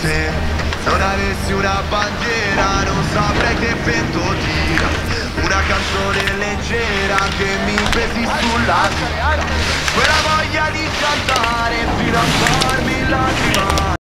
Se non avessi una bandiera non saprei che vento tira. Una canzone leggera che mi pesi sulla Quella voglia di cantare fino a farmi lacrima